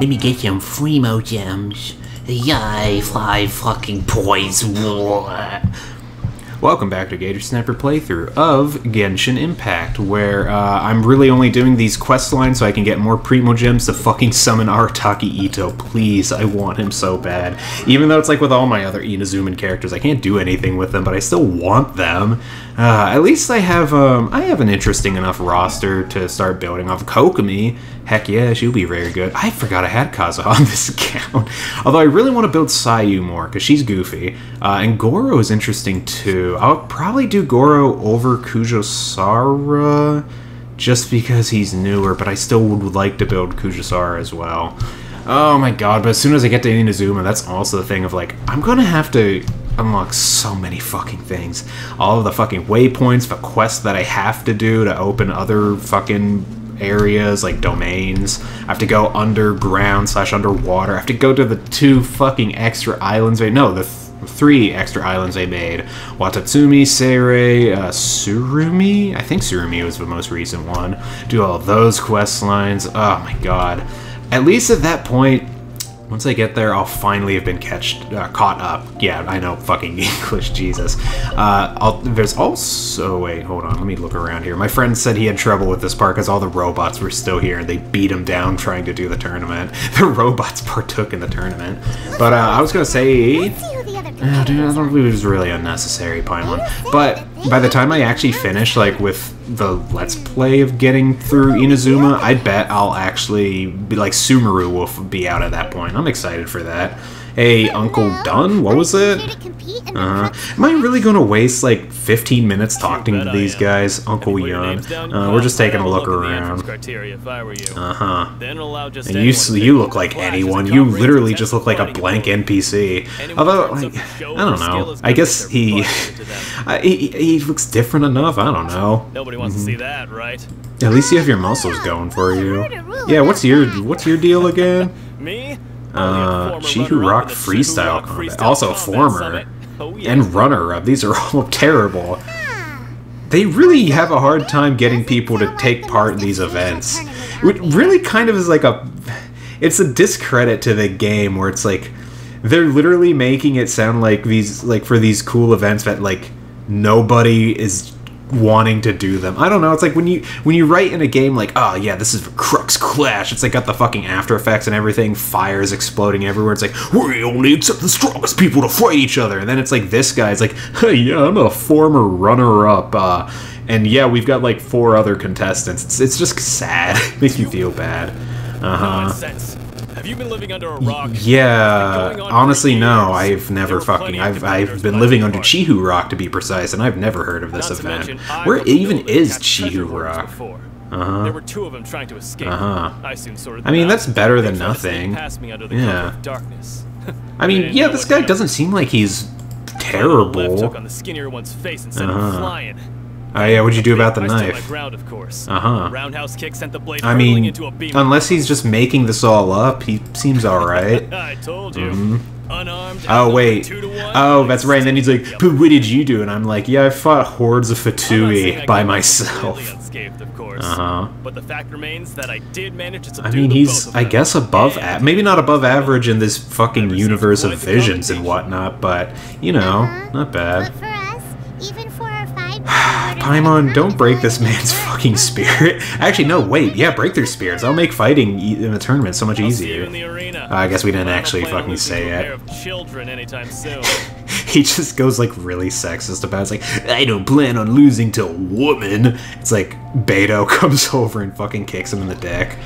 Let me get some Primo gems. Yay, five fucking points. Welcome back to Gator Snapper playthrough of Genshin Impact, where uh, I'm really only doing these quest lines so I can get more Primo Gems to fucking summon Arataki Itto. Please, I want him so bad. Even though it's like with all my other Inazuman characters, I can't do anything with them, but I still want them. Uh, at least I have um, I have an interesting enough roster to start building off. Kokomi, heck yeah, she'll be very good. I forgot I had Kaza on this account. Although I really want to build Sayu more, because she's goofy. Uh, and Goro is interesting too. I'll probably do Goro over Kujou Sara, just because he's newer, but I still would like to build Kujou Sara as well. Oh my god, but as soon as I get to Inazuma, that's also the thing of like, I'm gonna have to unlock so many fucking things. All of the fucking waypoints, the quests that I have to do to open other fucking areas like domains. I have to go underground slash underwater. I have to go to the two fucking extra islands. They no, the th three extra islands they made: Watatsumi, Seirai, uh, Tsurumi. I think Tsurumi was the most recent one. Do all those quest lines. Oh my god. At least at that point, once I get there, I'll finally have been catched, uh, caught up. Yeah, I know, fucking English, Jesus. Uh, there's also, wait, hold on, let me look around here. My friend said he had trouble with this part because all the robots were still here and they beat him down trying to do the tournament. The robots partook in the tournament. But uh, I was gonna say, dude, I don't believe it was really unnecessary, Paimon. But by the time I actually finish, like, with the Let's Play of getting through Inazuma, I bet I'll actually be like, Sumeru will be out at that point. I'm excited for that. Hey, Uncle Dunn, what was it? Uh, am I really going to waste like 15 minutes talking to these guys, Uncle Yun? Uh, we're just taking a look around. Uh huh. And you you look like anyone. You literally just look like a blank NPC. Although, like, I don't know. I guess he, he he looks different enough. I don't know. Nobody wants to see that, right? At least you have your muscles going for you. Yeah. What's your what's your deal again? Me? Uh, Chihu Rock Freestyle Combat. Also former. Oh. And runner-up. These are all terrible. They really have a hard time getting people to take part in these events. It really kind of is like a... It's a discredit to the game where it's like... They're literally making it sound like these... Like for these cool events that like... Nobody is wanting to do them. I don't know. It's like when you when you write in a game like, oh yeah, this is Crux Clash. It's like got the fucking After Effects and everything, fires exploding everywhere. It's like we only accept the strongest people to fight each other. And then it's like this guy's like, hey, yeah, I'm a former runner-up. Uh, and yeah, we've got like four other contestants. It's, it's just sad. makes me feel bad. Uh huh. Have you been living under a rock? Yeah, honestly, no. I've never fucking. I've I've been living under. Chihu Rock to be precise, and I've never heard of this Not event. mention, Where even is Chihu Rock? before. Uh-huh. There were two of them trying to escape. Uh-huh. I soon sorted I mean, that's better than tried to sneak nothing. me under the Yeah. darkness. I mean, yeah, this guy doesn't seem like he's terrible. on the skinnier one's face and sent Uh-huh. him flying. Oh yeah, what'd you do about the I stood my knife? ground, of course. Uh-huh. Roundhouse kick sent the blade I mean, into a beam. unless he's just making this all up, he seems alright. I told you. Unarmed. Oh wait. two to one, Oh, that's right. And then he's like, Yep. "But what did you do?" And I'm like, "Yeah, I fought hordes of I'm not saying I Fatui by came out completely myself." unscathed, of course. Uh-huh. But the fact remains that I did manage to subdue I mean, he's, I guess, above, And maybe not above average in this fucking universe of visions and whatnot, but, you know, not bad. Paimon, don't break this man's fucking spirit. Actually, no, wait, yeah, break their spirits. I'll make fighting e- in the tournament so much I'll see you easier. arena. I guess we didn't actually fucking say it. pair of children anytime soon. he just goes like really sexist about it. It's like, I don't plan on losing to a woman. It's like Beidou comes over and fucking kicks him in the dick.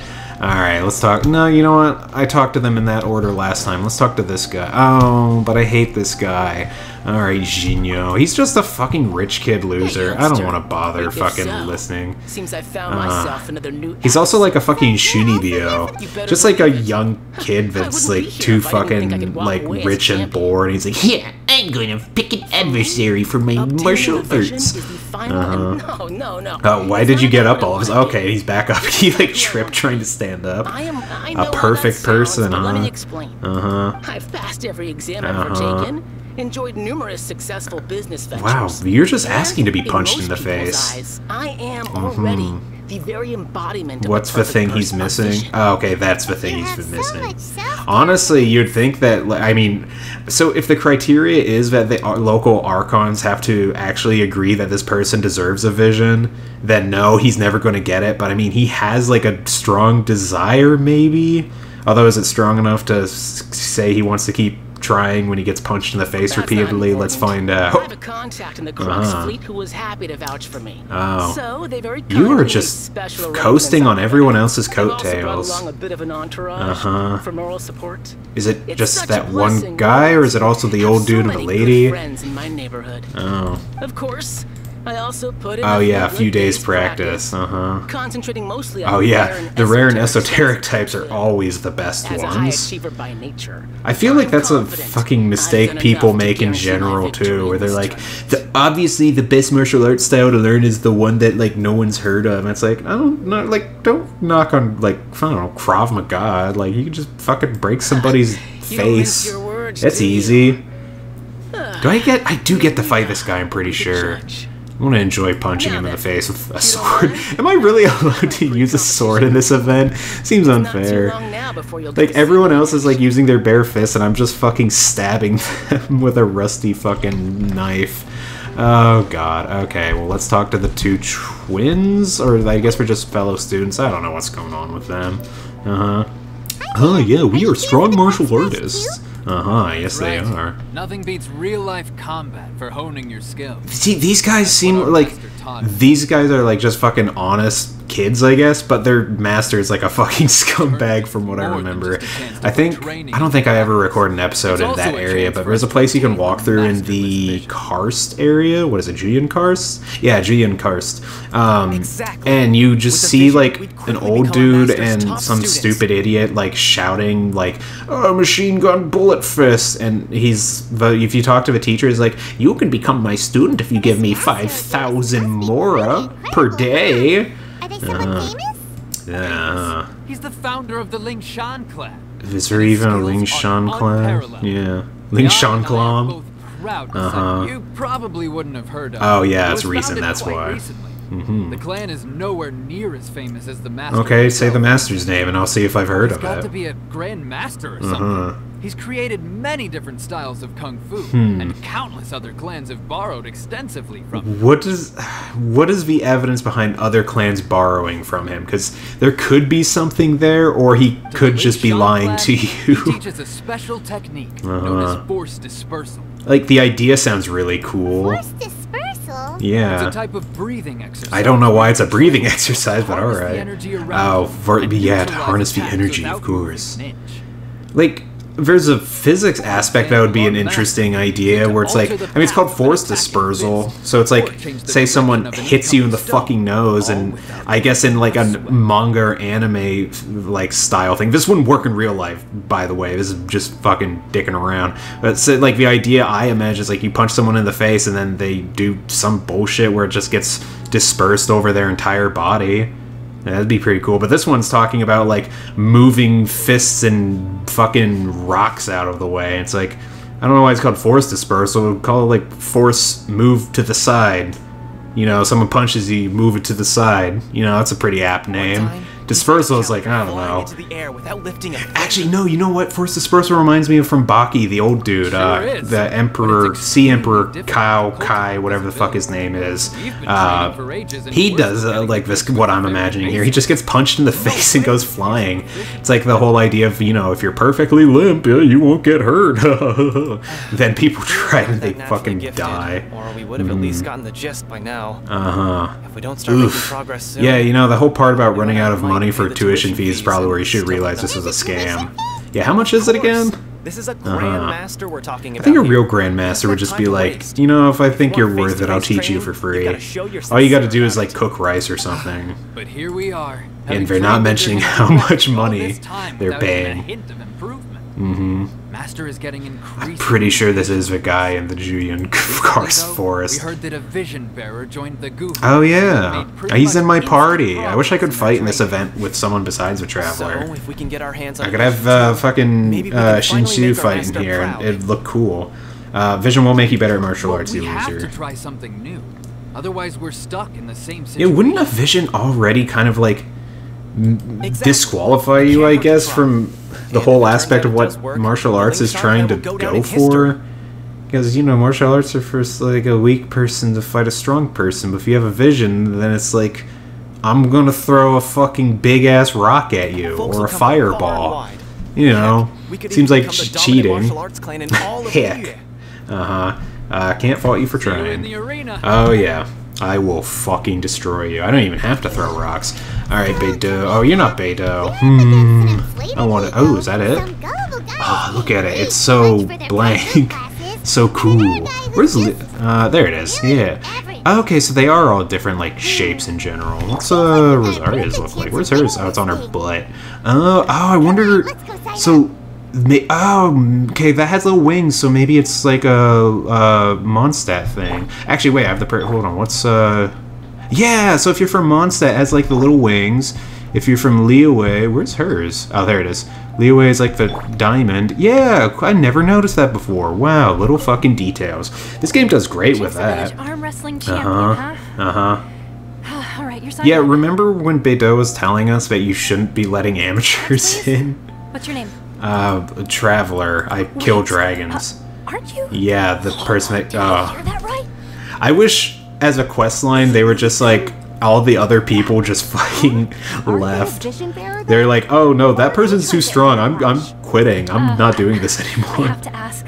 Alright, let's talk. No, you know what? I talked to them in that order last time. Let's talk to this guy. Oh, but I hate this guy. Alright, Jinyo. He's just a fucking rich kid loser. I don't want to bother fucking so, listening. Seems I found Uh, myself another new. He's also like a fucking Shunibyo. Just like a young kid that's like too if I didn't think I fucking like rich and bored. And he's like, Yeah, I'm gonna pick an adversary for my Obtaining martial arts. is the final and- No, no, no. Oh, why did you get up all of a what Okay, he's back up. He like tripped trying to stand up. I am. I A know how that perfect sounds, person, Let huh? me explain. Uh huh. I've passed every exam I've ever Uh-huh. taken. Enjoyed numerous successful business ventures. Wow, you're just asking to be punched in most the face. eyes, I am already The very embodiment of What's a the thing he's missing? Oh, okay, that's the thing You he's have been missing. much Honestly, you'd think that. I mean, so if the criteria is that the uh, local archons have to actually agree that this person deserves a vision, then no, he's never going to get it. But I mean, he has like a strong desire, maybe. Although, is it strong enough to say he wants to keep trying when he gets punched in the face That's repeatedly? Let's find I have a contact in the Crux Uh-huh. fleet who was happy to vouch for me. Oh. So they very You are just coasting on everyone else's They've also brought coattails. along a bit of an entourage Uh-huh. for moral support. Is it It's just that one guy, or is it also the old so dude and the lady? friends in my neighborhood. Oh. Of course, I also put in Oh yeah, a few days practice. Uh huh. concentrating mostly on Oh rare yeah, and the rare and esoteric types are always the best As ones. by nature, I feel like that's a fucking mistake people make in general too, where they're like, the, obviously the best martial arts style to learn is the one that like no one's heard of. And it's like I don't know, like don't knock on like I don't know Krav Maga. Like you can just fucking break somebody's You don't mince face. words, That's do you? easy. Do I get? I do get to fight this guy. I'm pretty sure. judge. I want to enjoy punching him in the face with a sword. Am I really allowed to use a sword in this event? Seems unfair. long now before you'll get Like everyone else is like using their bare fists, and I'm just fucking stabbing them with a rusty fucking knife. Oh god. Okay, well let's talk to the two twins, or I guess we're just fellow students. I don't know what's going on with them. Uh huh. Oh yeah, we are strong martial artists. Uh huh. Yes, they are. Nothing beats real life combat for honing your skills. See, these guys seem like master taught us. These guys are like just fucking honest kids, I guess. But their master is like a fucking scumbag, from what I remember. just a chance to I think I don't think I ever recorded an episode in that area, but there's a place you can walk through in the. Karst area. What is it, Jueyun Karst? Yeah, Jueyun Karst. Um, And you just see like an old dude and some stupid idiot like shouting like oh, machine gun bullet fist and he's if you talk to the teacher he's like you can become my student if you give me 5000 mora per day Are they famous? yeah He's the founder of the Ling Shan clan. is there his even a Ling Shan clan yeah Ling Shan and I are clan Uh-huh. You probably wouldn't have heard of. Oh, yeah, it's was recent, that's why. recently. Mhm. The clan is nowhere near as famous as the master. okay say the master's name and I'll see if I've heard He's of got to be a grand master or something. Uh-huh. He's created many different styles of kung fu, Hmm. and countless other clans have borrowed extensively from him. What does what is the evidence behind other clans borrowing from him? Because there could be something there, or he To could just be Ling Shan lying clan, to He you. teaches a special technique known Uh-huh. as force dispersal. like the idea sounds really cool. Force dispersal? Yeah. It's a type of breathing exercise. I don't know why it's a breathing exercise, but alright. energy around Oh, you for, yeah, to harness the energy, of course. moving an inch. Like, there's a physics aspect that would be an interesting idea where it's like, I mean, it's called force dispersal. So it's like, say someone hits you in the fucking nose, and I guess in like a manga or anime like style thing. This wouldn't work in real life, by the way. This is just fucking dicking around. But so, like the idea I imagine is like you punch someone in the face, and then they do some bullshit where it just gets dispersed over their entire body. That'd be pretty cool. But this one's talking about like moving fists and fucking rocks out of the way. It's like I don't know why it's called force dispersal. Call it like force move to the side. You know, someone punches you, move it to the side. You know, that's a pretty apt name. Dispersal is like I don't know. into the air without lifting a Actually, no. You know what? Force dispersal reminds me of from Baki, the old dude, Sure uh, the Emperor, Sea Emperor extremely Kao difficult to Kai, whatever the fuck his name is. Uh, training for ages and he does uh, like this. What I'm imagining here. He just gets punched in the face and goes flying. It's like the whole idea of you know if you're perfectly limp, you won't get hurt. then people try and they fucking die. Mm-hmm. Or we would have at least gotten the gist by now. Uh huh. If we don't start making progress soon. Yeah, you know the whole part about running out of might money for tuition tuition fees is fees probably where you should realize this is a Is it tuition scam. Yeah, how much is it again? This is a Uh-huh. grandmaster we're talking about. I think a real grandmaster would just be like, you know, if I think you're worth it, I'll teach you for free. you gotta show you're All you got to do is like cook rice or something. But here we are. And they're not mentioning how much money they're paying. A hint of improvement. hmm Master is getting increasingly. Pretty sure this is the guy in the Jueyun Karst Forest. We heard that a vision bearer joined the goof. Oh yeah, he's in my party. I wish I could fight in this event with someone besides a traveler. So, if we can get our hands on I could have uh, fucking uh, Shinsu fight in here, and it'd look cool. Uh, Vision will make you better at martial Well, arts, we you have loser. to try something new. Otherwise, we're stuck in the same Yeah, situation. wouldn't a vision already kind of like Exactly. disqualify You I guess, from the And whole if it turns aspect of what work, martial arts is trying to go go, for? Because, you know, martial arts are for like a weak person to fight a strong person, but if you have a vision, then it's like, I'm gonna throw a fucking big ass rock at you, or a come far and fireball. You know, could seems like become the ch- dominant cheating. arts clan in all of Heck. Uh huh. Uh, can't fault you for See you trying. Oh yeah, I will fucking destroy you. I don't even have to throw rocks. All right, Beidou. Oh, you're not Beidou. Hmm. I want to. Oh, is that it? Oh, look at it. It's so blank. so cool. Where's Li- uh? There it is. Yeah. Okay, so they are all different like shapes in general. What's uh Rosaria's look like? Where's hers? Oh, it's on her butt. Uh, oh, I wonder. So. Oh, okay. That has little wings, so maybe it's like a, a Mondstadt thing. Actually, wait. I have the. Per- hold on. What's uh? Yeah. So if you're from Mondstadt, it has like the little wings. If you're from Liyue, where's hers? Oh, there it is. Liyue is like the diamond. Yeah, I never noticed that before. Wow, little fucking details. This game does great with She's that. arm wrestling Uh champion, huh. huh? Uh huh. All right, you're signed Yeah, up. remember when Beidou was telling us that you shouldn't be letting amateurs Please? in? What's your name? Uh, Traveler. I kill dragons. uh, aren't you? Yeah, the person that. Uh, that right? I wish, as a quest line, they were just like all the other people just fucking left. They're like, oh no, that person's too strong. I'm I'm quitting. I'm not doing this I anymore. have to ask.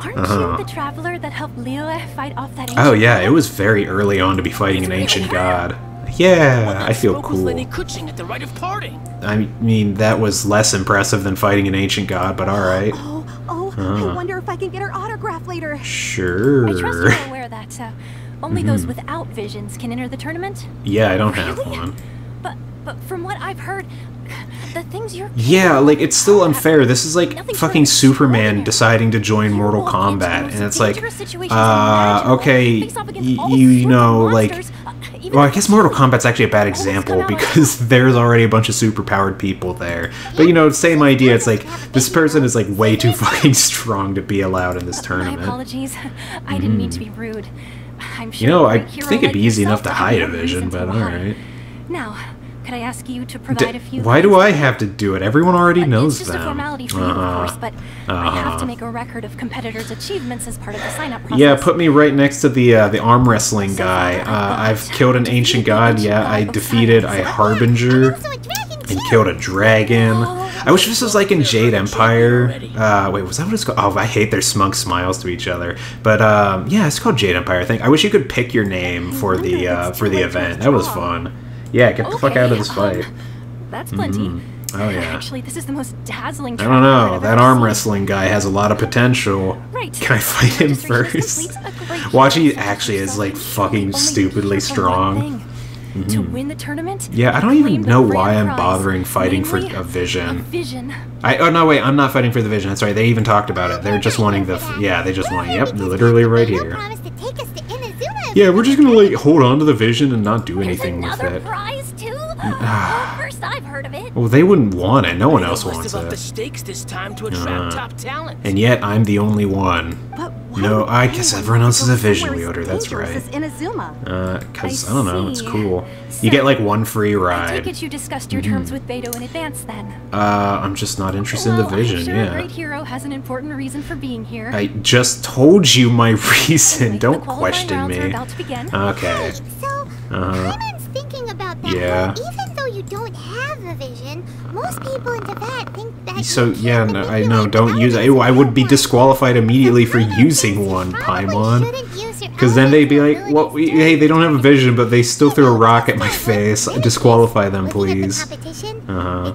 Aren't Uh-huh. you the traveler that helped Liyue fight off that Oh yeah, it was very early on to be fighting an ancient god. Yeah, I feel Spoke with Lenny cool. Kuching at the rite of parting. I mean, that was less impressive than fighting an ancient god, but alright. Oh, oh, Uh. I wonder if I can get her autograph later. Sure. I trust you're aware that uh, only those Mm-hmm. without visions can enter the tournament. Yeah, I don't have one. But but from what I've heard, the things you're Yeah, like it's still unfair. This is like Nothing fucking Superman deciding to join You Mortal walk into the Kombat, and it's like, uh, okay, face off against y- all you know, like, uh, well, I guess Mortal. Kombat's actually a bad example because there's already a bunch of superpowered people there. But you know, same idea. It's like this person is like way too fucking strong to be allowed in this tournament. My apologies. I didn't mean to be rude. I'm sure You know, I think it'd be easy enough to hide a vision, but alright. Now, could I ask you to provide a few? Why do? I have to do it? Everyone already Uh, knows It's just them. a formality for you, Uh-huh. of course, but I have to make a record of competitors' achievements as part of the sign-up process. Yeah, put me right next to the uh, the arm wrestling guy. Uh, I've killed an ancient god. Yeah, I defeated a harbinger and killed a dragon. I wish this was like in Jade Empire. Uh, wait, was that what it's called? Oh, I hate their smug smiles to each other. But um, yeah, it's called Jade Empire. I think. I wish you could pick your name for the uh, for the event. That was fun. Yeah, get the fuck out of this fight. um, That's plenty. Oh yeah. Actually, this is the most dazzling. I don't know. That arm seen. wrestling guy has a lot of potential. Right. Can I fight him first? Watch, he hero such as actually is like fucking stupidly strong. Thing. To win the tournament. Yeah, I don't even know why I'm prize, bothering fighting for a vision. A vision. I oh no wait, I'm not fighting for the vision. That's right. They even talked about it. They're just wanting the yeah. They just want yep, literally right here. Yeah, we're just gonna like hold on to the vision and not do anything with another it. prize too. well, first I've heard of it. Well, they wouldn't want it. No one else wants have upped the it. stakes this time to attract Uh-huh. top talent. And yet I'm the only one. But why No, I guess everyone else has a vision wielder, that's right. Uh, cause I, don't know. It's cool. You get like one free ride. I take it you discussed your Mm-hmm. terms with Beidou in advance then. Uh, I'm just not interested in the vision. Yeah. great hero has an important reason for being here. I just told you my reason. Don't question me. about to begin. Okay. Thinking about that. Yeah. Even though you don't have a vision, most people in Tibet think So yeah, no, I know. Don't use. I, I would be disqualified immediately for using one, Paimon. shouldn't use your Because then they'd be like, "Well, we, hey, they don't have a vision, but they still threw a rock at my face. Disqualify them, looking at the please." Uh-huh.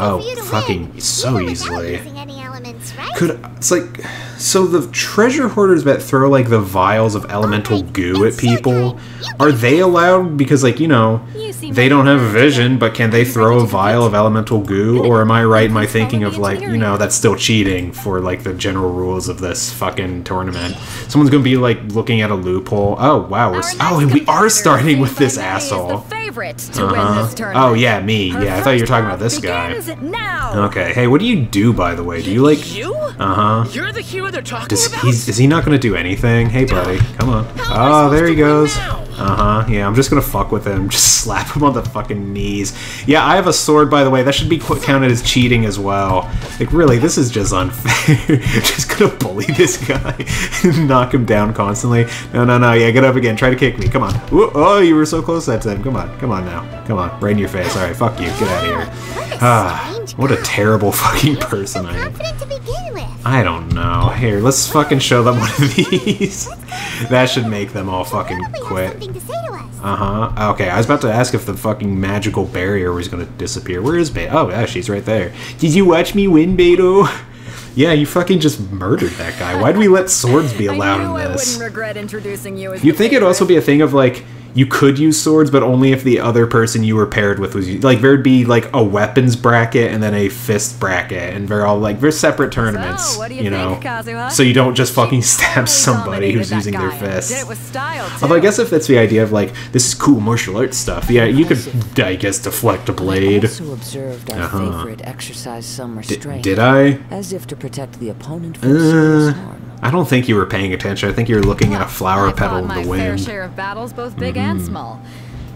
It should still be pretty easy Oh, for you to fucking win, so even easily. any elements, right? Could it's like, so the treasure hoarders that throw like the vials of elemental Alright, goo at people, are they allowed? Because like you know, You they don't have a vision, but can they throw a vial of elemental goo? Or am I right in my thinking of like you know that's still cheating for like the general rules of this fucking tournament? Someone's gonna be like looking at a loophole. Oh wow, we're Our s- next oh and we are starting with this Mary, is the asshole. Favorite favorite to win Uh-huh. this tournament. Oh, yeah, me. Her Yeah, I thought you were talking about this guy. begins Now. Okay. Hey, what do you do, by the way? Do you like? You? Uh huh. You're the hero they're talking Does about? he's is he not gonna do anything? Hey, buddy, come on. How Oh, there he goes. now? Uh huh. Yeah, I'm just gonna fuck with him. Just slap him on the fucking knees. Yeah, I have a sword, by the way. That should be counted as cheating as well. Like, really, this is just unfair. just gonna bully this guy, and knock him down constantly. No, no, no. Yeah, get up again. Try to kick me. Come on. Ooh, oh, you were so close that time. Come on. Come on now. Come on. Right in your face. All right. Fuck you. Get out of here. Ah, what a terrible fucking person I am. I don't know. Here, let's fucking show them one of these. that should make them all fucking quit. something to say to us. Uh huh. Okay, I was about to ask if the fucking magical barrier was gonna disappear. Where is Beidou? Oh, yeah, she's right there. Did you watch me win, Beidou? Yeah, you fucking just murdered that guy. Why'd we let swords be allowed I knew in I this? wouldn't regret introducing you as You'd the think it'd also be a thing of like you could use swords, but only if the other person you were paired with was like there'd be like a weapons bracket and then a fist bracket, and they're all like they're separate tournaments, what do you know. think, Kazuha? So you don't just fucking She stab totally somebody who's using that their guy. fists. It with style too. Although I guess if that's the idea of like this is cool martial arts stuff, yeah, you could I guess deflect a blade. also observed our Uh-huh. favorite exercise some D- did I? As if to protect the opponent from Uh, harm. I don't think you were paying attention. I think you were looking at a flower I petal fought in my the fair share of battles, both big and small.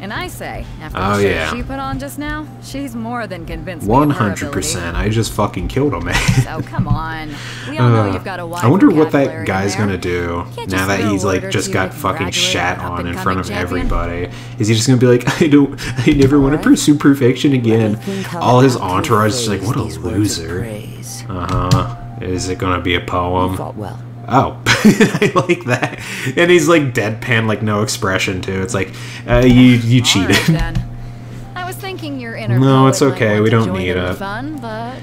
And I say, after Oh, the show yeah. she put on just now, she's more than convinced One me of her hundred percent. I just fucking killed him, man. So come on, we all know Uh, you've got a wide I wonder what that guy's gonna do now that he's like just got fucking shat on in front of champion? everybody. Is he just gonna be like, I don't, I never want to pursue perfection again? All his entourage is like, what a these words of loser. Uh huh. Is it gonna be a poem? well. Oh, I like that. And he's like deadpan, like no expression too. It's like, uh, you you cheated. right, then. I was thinking your inner No, it's okay, we don't need it. Fun, but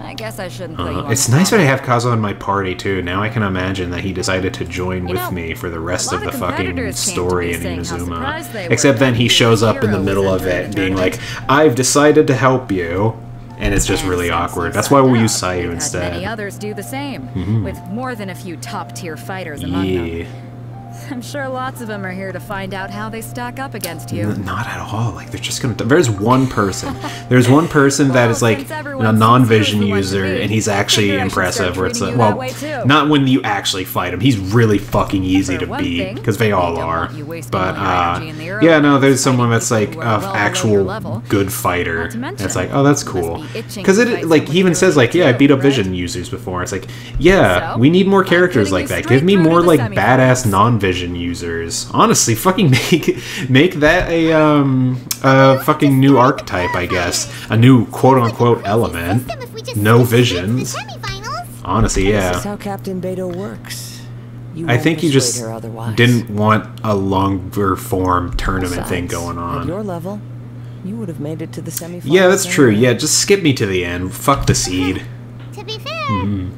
I guess I shouldn't Uh, it's nice that I have Kazuha in my party too. Now I can imagine that he decided to join You with know, me for the rest a of the fucking competitors came to story in Inazuma. surprised they were Except then he shows up in the middle of it, being like, "I've decided to help you," and it's just really awkward. That's why we'll use Sayu instead. Many others do the same, mm-hmm. with more than a few top-tier fighters among them. I'm sure lots of them are here to find out how they stack up against you. Not at all. Like they're just gonna. There's one person. There's one person that Well, is like a non-vision you as the one to user, and he's actually figure I should impressive. Where it's like, well, not when you actually fight him. He's really fucking easy For to beat because they all are. want you wasting But uh, energy in the early yeah, no, there's someone that's like who a well actual good fighter. Not to mention, It's like, oh, that's cool. Because it like he even says like, yeah, I beat up vision users before. It's like, yeah, we need more characters like that. Give me more like badass non-vision users. Honestly, fucking make make that a um a fucking new archetype, I guess. A new quote unquote element. System if we just No skip straight to visions. The semifinals. Honestly, This yeah. is how Captain Beidou works. You I think he just didn't want a longer form tournament Besides, thing going At your level, you would have made it to the semifinals. Yeah, that's true. Yeah, just skip me to the end. Fuck the seed. To be fair, Mm-hmm.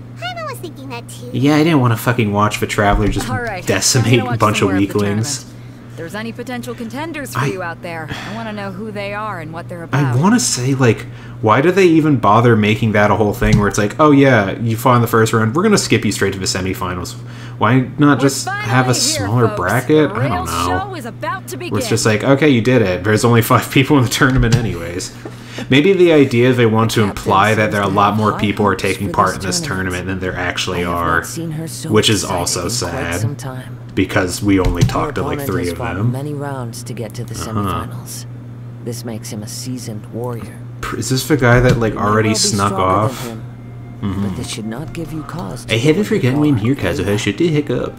Thinking that too. Yeah, I didn't want to fucking watch the Traveler just right, decimate a bunch of weaklings. If there's any potential contenders for I- you out there, I want to know who they are and what they're about. I want to say, like, why do they even bother making that a whole thing where it's like, oh yeah, you fought in the first round, we're gonna skip you straight to the semifinals. Why not just have a smaller bracket? I don't know. show is about to begin. Where it's just like, okay, you did it. There's only five people in the tournament, anyways. Maybe the idea they want to imply that there are a lot more people are taking part in this tournament. than there actually are, not seen her so which is also sad. because we only talked to like three of them. Many rounds to get to the Uh-huh. semifinals. This makes him a seasoned warrior. Is this the guy that like already snuck off? than him, But this should not give you cause. I haven't forgotten when guard here, Kazuha. Should the hiccup?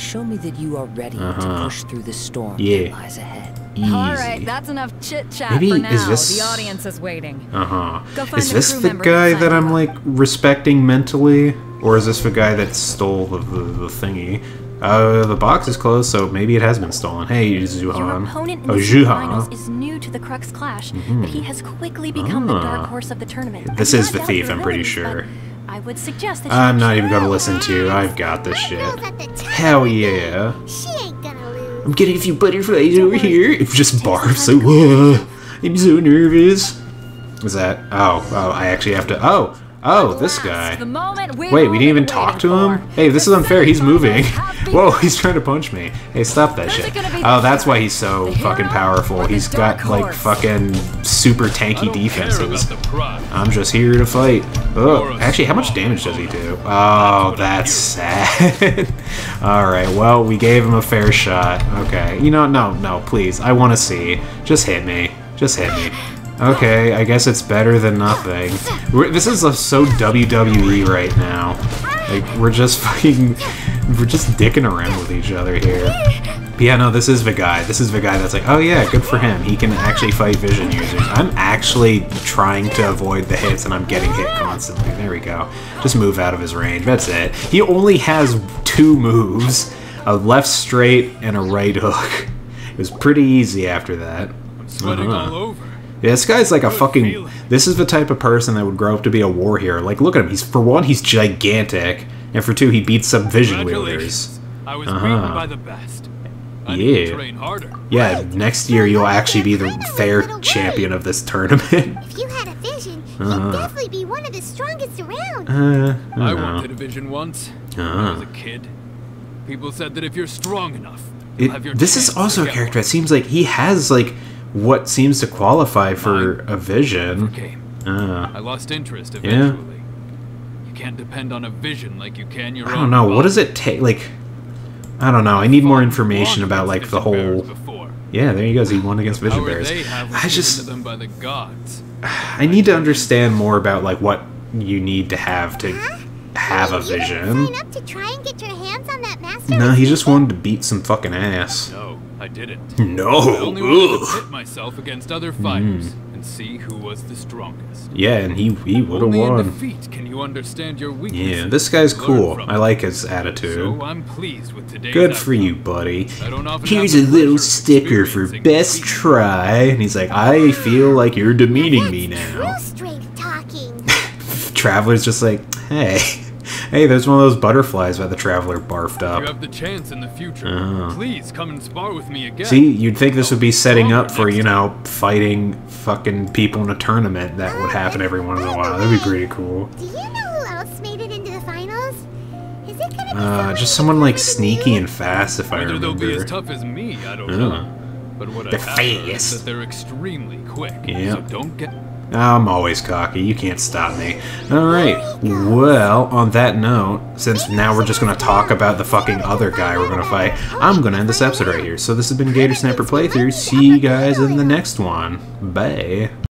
Show me that you are ready Uh-huh. to push through the storm Yeah. that lies ahead. Easy. All right, that's enough chit chat Maybe for is now. this- The audience is waiting. Uh huh. Is this the guy that I'm like respecting mentally, or is this the guy that stole the, the, the thingy? Uh, the box is closed, so maybe it has been stolen. Hey, Your opponent in Oh, the Zuhan. finals is new to the Crux Clash, but he has quickly become the Ah. dark horse of the tournament. I This is the thief, I'm pretty abilities, sure. I would suggest that I'm not even gonna listen to you. I've got this shit. Girls at the top. Hell yeah. She ain't gonna lose. I'm getting a few butterflies over here. It just barfs. So, uh, I'm so nervous. Is that? Oh, oh, I actually have to. Oh, Oh, this guy. The moment we've Wait, we didn't even talk to him? Hey, this is unfair. He's moving. Whoa, he's trying to punch me. Hey, stop that shit. it gonna be Oh, that's why he's so fucking powerful. He's got like fucking super tanky defenses. care about the prize. I'm just here to fight. Oh, actually, how much damage does he do? Oh, That's what I'm that's sad. Alright, well, we gave him a fair shot. Okay. You know, no, no, please. I want to see. Just hit me. Just hit me. Okay, I guess it's better than nothing. We're, this is a, so WWE right now. Like, we're just fucking... We're just dicking around with each other here. But yeah, no, this is the guy. This is the guy that's like, oh yeah, good for him. He can actually fight vision users. I'm actually trying to avoid the hits and I'm getting hit constantly. There we go. Just move out of his range. That's it. He only has two moves. A left straight and a right hook. It was pretty easy after that. Sweating Uh-huh. all over. Yeah, this guy's like a fucking. This is the type of person that would grow up to be a war hero. Like, look at him. He's for one, he's gigantic, and for two, he beats up vision wielders. I was Uh-huh. by the best. I Yeah. Yeah, next year you'll actually be the fair champion of this tournament. If you had a vision, Uh-huh. you'd definitely be one of the strongest around. Uh, I I wanted a vision once. When I Uh-huh. was a kid. People said that if you're strong enough, you'll have your It, this is also a character one. that seems like he has like what seems to qualify for Mine. a vision. Game. Uh, I lost interest Yeah. eventually. You can't depend on a vision like you can your I don't know. What does it take? Like, I don't know. I need more information about like the whole. Yeah, there he goes. He won against vision bears. they have was I just them by the gods. I need to understand more about like what you need to have to have a vision. sign up to try and get your hands on that master. No, he just wanted to beat some fucking ass. No, I didn't. No. I only wanted to ugh. pit myself against other fighters and see who was the strongest. Yeah, and he he would have Only in won. defeat can you understand your weaknesses. Yeah, this guy's cool. I like his attitude. So I'm pleased with today's Good for outcome. you, buddy. I don't often Here's a little sticker for best try. And he's like, I feel like you're demeaning me That's now. True strength talking. Traveler's just like, hey. Hey, there's one of those butterflies that the Traveler barfed up. You have the chance in the future. Oh. Please come and spar with me again. See, you'd think this would be setting up for, you know, fighting fucking people in a tournament that would happen every once in a while. That'd be pretty cool. Do you know who else made it into the finals? Is it gonna be Uh, just someone like sneaky and fast, if I Whether they'll be as remember. tough as me, I don't Oh. know. But what I They're have heard is fast. that they're extremely quick. Yeah. So don't get I'm always cocky. You can't stop me. Alright. Well, on that note, since now we're just going to talk about the fucking other guy we're going to fight, I'm going to end this episode right here. So this has been Gator Snapper Playthrough. See you guys in the next one. Bye.